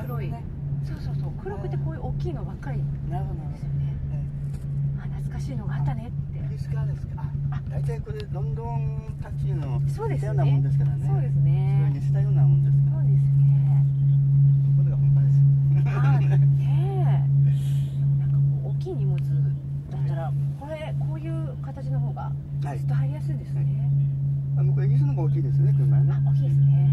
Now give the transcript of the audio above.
北ってこういう大きいのばっかり。なるほどあ懐かしいのがあったねって。イギリスからですか？あ大体これロンドンタクシーのそうですようなもんねですからね。そうですそれねにしたようなもんですから。そうですね。これが本場です。はいねえ。なんかこう大きい荷物だったらこれこういう形の方がはい。ずっと入りやすいですね、あ向こうイギリスの方が大きいですね車はね。あ大きいですね